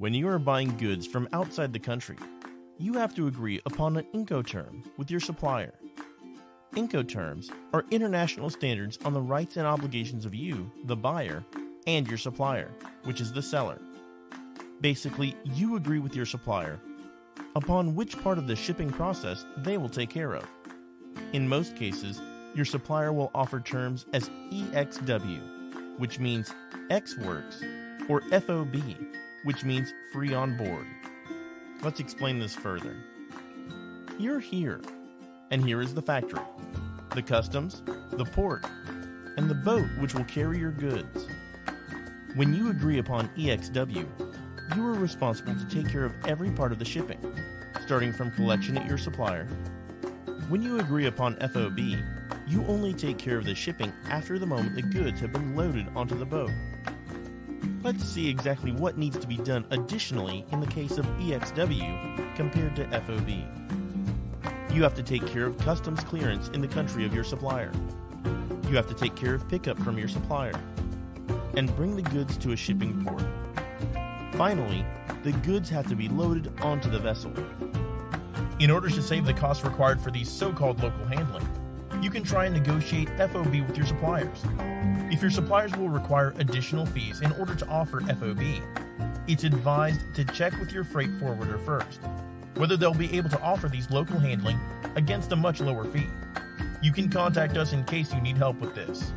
When you are buying goods from outside the country, you have to agree upon an Incoterm with your supplier. Incoterms are international standards on the rights and obligations of you, the buyer, and your supplier, which is the seller. Basically, you agree with your supplier upon which part of the shipping process they will take care of. In most cases, your supplier will offer terms as EXW, which means Ex Works, or FOB, which means free on board. Let's explain this further. You're here, and here is the factory, the customs, the port, and the boat which will carry your goods. When you agree upon EXW, you are responsible to take care of every part of the shipping, starting from collection at your supplier. When you agree upon FOB, you only take care of the shipping after the moment the goods have been loaded onto the boat. Let's see exactly what needs to be done additionally in the case of EXW compared to FOB. You have to take care of customs clearance in the country of your supplier. You have to take care of pickup from your supplier and bring the goods to a shipping port. Finally, the goods have to be loaded onto the vessel. In order to save the costs required for these so called local handling, you can try and negotiate FOB with your suppliers. If your suppliers will require additional fees in order to offer FOB, it's advised to check with your freight forwarder first whether they'll be able to offer these local handling against a much lower fee. You can contact us in case you need help with this.